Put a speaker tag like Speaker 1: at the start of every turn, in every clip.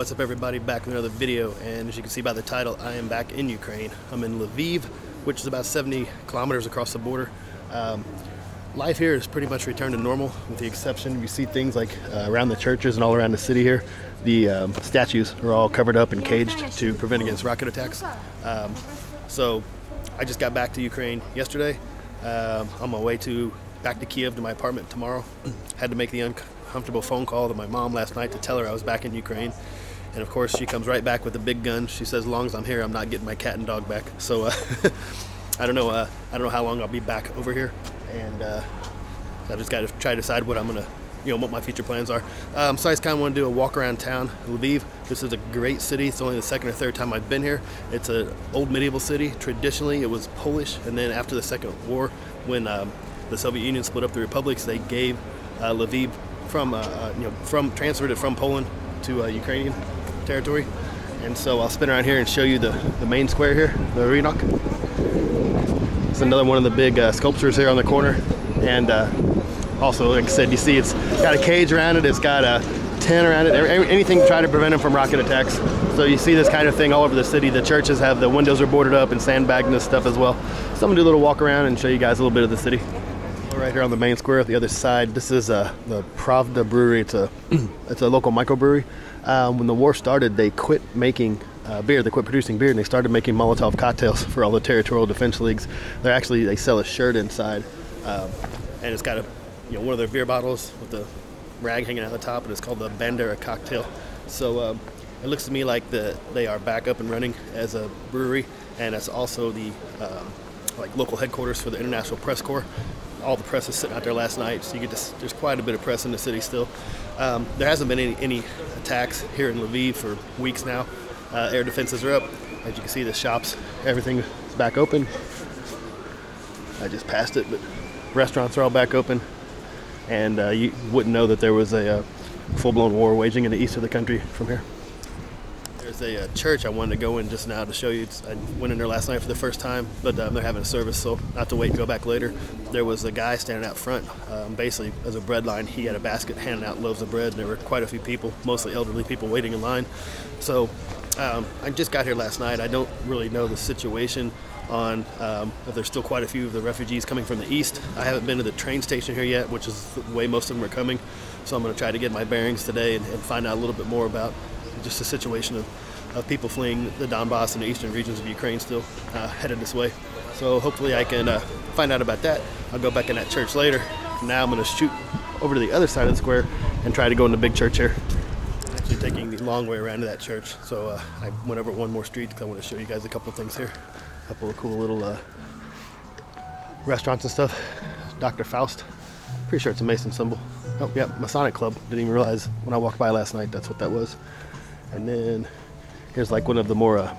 Speaker 1: What's up everybody, back with another video and as you can see by the title, I am back in Ukraine. I'm in Lviv, which is about 70 kilometers across the border. Um, life here has pretty much returned to normal with the exception you see things like uh, around the churches and all around the city here. The um, statues are all covered up and caged to prevent against rocket attacks. Um, so I just got back to Ukraine yesterday. Um, on my way to back to Kiev to my apartment tomorrow. Had to make the uncomfortable phone call to my mom last night to tell her I was back in Ukraine. And of course, she comes right back with a big gun. She says, "As long as I'm here, I'm not getting my cat and dog back." So uh, I don't know. Uh, I don't know how long I'll be back over here, and uh, I just got to try to decide what I'm gonna, you know, what my future plans are. Um, so I just kind of want to do a walk around town, Lviv. This is a great city. It's only the second or third time I've been here. It's an old medieval city. Traditionally, it was Polish, and then after the Second War, when um, the Soviet Union split up the republics, they gave uh, Lviv from, uh, uh, you know, from transferred it from Poland to Ukrainian territory. And so I'll spin around here and show you the, the main square here, the Rynok. It's another one of the big uh, sculptures here on the corner. And uh, also, like I said, you see it's got a cage around it, it's got a tent around it, anything to try to prevent them from rocket attacks. So you see this kind of thing all over the city. The churches have the windows are boarded up and sandbagged and this stuff as well. So I'm gonna do a little walk around and show you guys a little bit of the city. Right here on the main square, the other side, this is uh, the Pravda Brewery. It's a it's a local microbrewery. Um, when the war started, they quit making uh, beer. They quit producing beer, and they started making Molotov cocktails for all the territorial defense leagues. They're actually they sell a shirt inside, um, and it's got a you know one of their beer bottles with the rag hanging out the top, and it's called the Bandera cocktail. So um, it looks to me like the they are back up and running as a brewery, and it's also the um, like local headquarters for the International Press Corps all the press is sitting out there last night, so you get to, there's quite a bit of press in the city still. Um, there hasn't been any, any, attacks here in Lviv for weeks now. Uh, air defenses are up. As you can see, the shops, everything is back open. I just passed it, but restaurants are all back open. And uh, you wouldn't know that there was a, a uh, full-blown war waging in the east of the country from here. There's a, a, church I wanted to go in just now to show you. I went in there last night for the first time, but um, they're having a service, so I have to wait and go back later. There was a guy standing out front, um, basically as a bread line. He had a basket handing out loaves of bread, and there were quite a few people, mostly elderly people, waiting in line. So um, I just got here last night. I don't really know the situation on um, if there's still quite a few of the refugees coming from the east. I haven't been to the train station here yet, which is the way most of them are coming. So I'm going to try to get my bearings today and, and find out a little bit more about just the situation of, of people fleeing the Donbass and the eastern regions of Ukraine still uh, headed this way. So hopefully I can uh, find out about that. I'll go back in that church later. Now I'm going to shoot over to the other side of the square and try to go in the big church here. Actually taking the long way around to that church. So uh, I went over one more street because I want to show you guys a couple things here. A couple of cool little uh, restaurants and stuff. Dr. Faust. Pretty sure it's a Mason symbol. Oh, yeah, Masonic Club. Didn't even realize when I walked by last night that's what that was. And then here's like one of the more uh,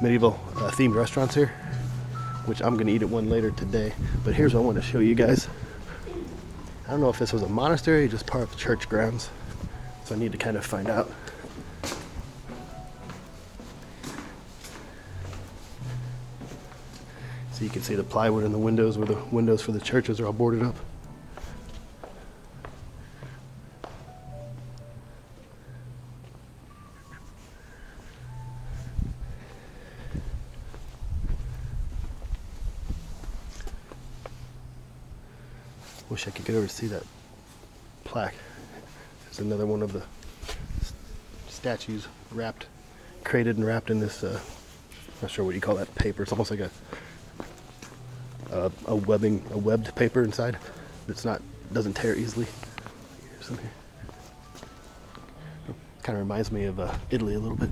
Speaker 1: medieval uh, themed restaurants here, which I'm gonna eat at one later today. But here's what I want to show you guys. I don't know if this was a monastery just part of the church grounds. So I need to kind of find out. So you can see the plywood in the windows where the windows for the churches are all boarded up. Wish I could get over to see that plaque. There's another one of the statues wrapped, crated and wrapped in this, uh, not sure what you call that paper. It's almost like a, a, a webbing, a webbed paper inside. It's not, doesn't tear easily. Kind of reminds me of uh, Italy a little bit.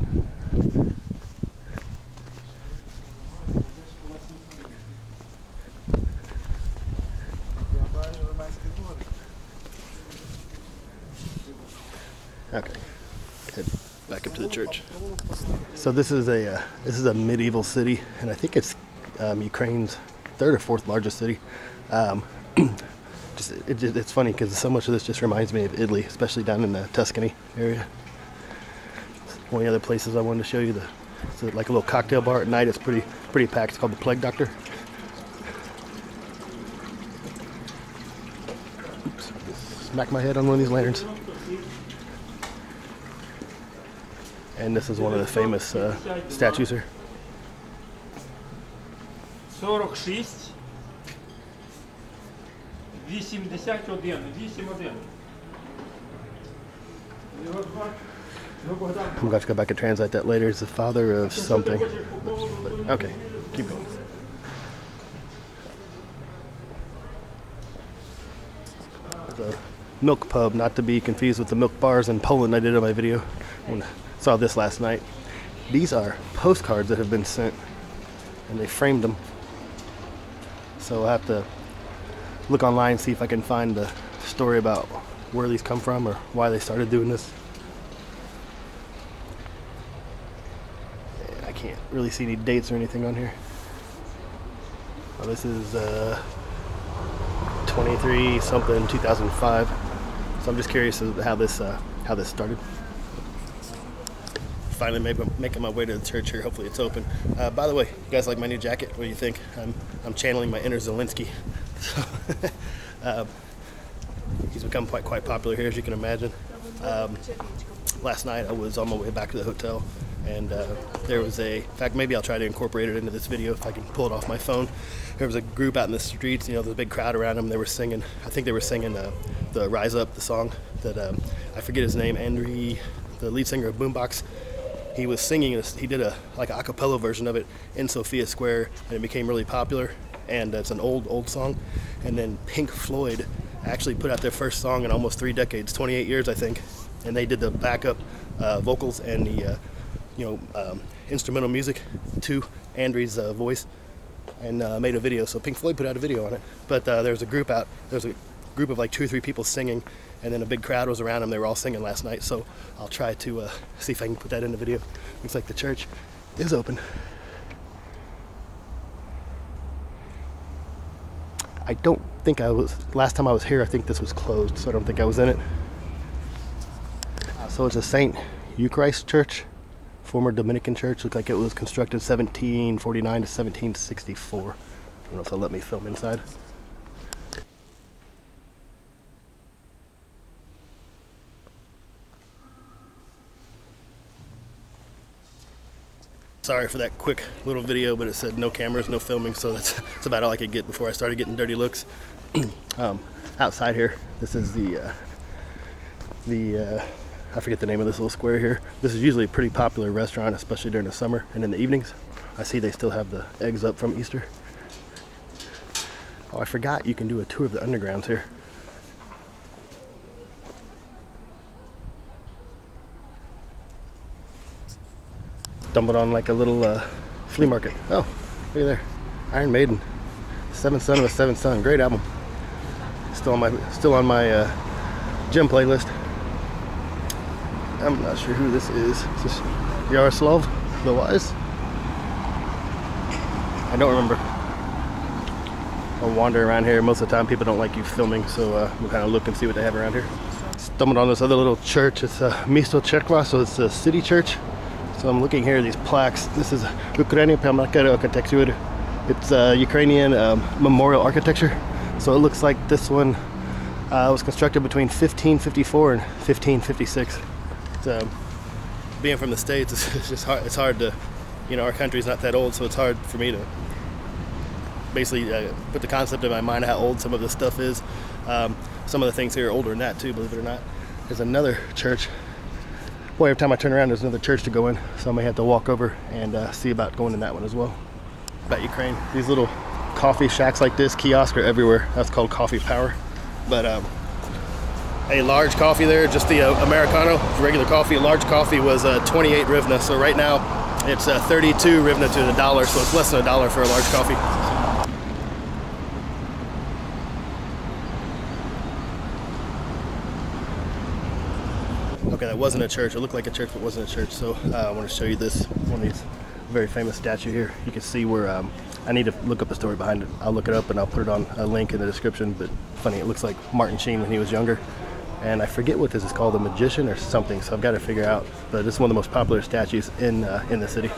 Speaker 1: Okay. Head back up to the church. So this is a uh, this is a medieval city, and I think it's um, Ukraine's third or fourth largest city. Um, just, it, it's funny because so much of this just reminds me of Italy, especially down in the Tuscany area. One of the other places I wanted to show you, the it's like a little cocktail bar at night. It's pretty pretty packed. It's called the Plague Doctor. Oops, smack my head on one of these lanterns. And this is one of the famous uh, statues here.
Speaker 2: 46 81 81
Speaker 1: I'm going to have to go back and translate that later. It's the father of something. Okay, keep going. The milk pub, not to be confused with the milk bars in Poland I did on my video. Saw this last night. These are postcards that have been sent, and they framed them. So I'll have to look online and see if I can find the story about where these come from or why they started doing this. I can't really see any dates or anything on here. Well, this is uh, 23 something 2005. So I'm just curious how this uh, how this started. Finally making my way to the church here. Hopefully it's open. Uh, by the way, you guys like my new jacket? What do you think? I'm, I'm channeling my inner Zelensky. So, uh, he's become quite quite popular here, as you can imagine. Um, last night I was on my way back to the hotel, and uh, there was a. In fact, maybe I'll try to incorporate it into this video if I can pull it off my phone. There was a group out in the streets. You know, there's a big crowd around them. They were singing. I think they were singing uh, the "Rise Up" the song that um, I forget his name. Andriy, the lead singer of Boombox he was singing he did a like a acapella version of it in Sophia Square and it became really popular and it's an old old song. And then Pink Floyd actually put out their first song in almost three decades 28 years I think. And they did the backup uh, vocals and the uh, you know um, instrumental music to Andriy's uh, voice and uh, made a video. So Pink Floyd put out a video on it. But uh, there's a group out there's a group of like two or three people singing and then a big crowd was around them. They were all singing last night, so I'll try to uh, see if I can put that in the video. Looks like the church is open. I don't think I was, last time I was here, I think this was closed, so I don't think I was in it. Uh, so it's a St. Eucharist Church, former Dominican church. Looks like it was constructed 1749 to 1764. I don't know if they'll let me film inside. Sorry for that quick little video, but it said no cameras, no filming, so that's, that's about all I could get before I started getting dirty looks. um, outside here, this is the, uh, the uh, I forget the name of this little square here. This is usually a pretty popular restaurant, especially during the summer and in the evenings. I see they still have the eggs up from Easter. Oh, I forgot you can do a tour of the undergrounds here. Stumbled on like a little uh, flea market. Oh, look at there. Iron Maiden. Seventh Son of a Seventh Son. Great album. Still on my still on my uh, gym playlist. I'm not sure who this is. This is this Yaroslav the Wise? I don't remember. I'll wander around here. Most of the time people don't like you filming, so uh, we'll kind of look and see what they have around here. Stumbled on this other little church. It's a uh, Misto Cherkva, so it's a city church. So I'm looking here, these plaques. This is Ukrainian Pamlaka architecture. It's uh, Ukrainian um, memorial architecture. So it looks like this one uh, was constructed between 1554 and 1556. So being from the States, it's, it's just hard, it's hard to, you know, our country's not that old, so it's hard for me to basically uh, put the concept in my mind how old some of this stuff is. Um, some of the things here are older than that too, believe it or not. There's another church boy, every time I turn around, there's another church to go in. So I may have to walk over and uh, see about going in that one as well. About Ukraine, these little coffee shacks like this, kiosk are everywhere. That's called coffee power. But um, a large coffee there, just the uh, Americano, regular coffee. A large coffee was uh, 28 hryvnia. So right now it's uh, 32 hryvnia to the dollar. So it's less than a dollar for a large coffee. Okay, that wasn't a church. It looked like a church, but wasn't a church. So uh, I want to show you this one of these very famous statue here. You can see where um, I need to look up the story behind it. I'll look it up and I'll put it on a link in the description. But funny, it looks like Martin Sheen when he was younger. And I forget what this is called, a magician or something. So I've got to figure out. But this is one of the most popular statues in uh, in the city.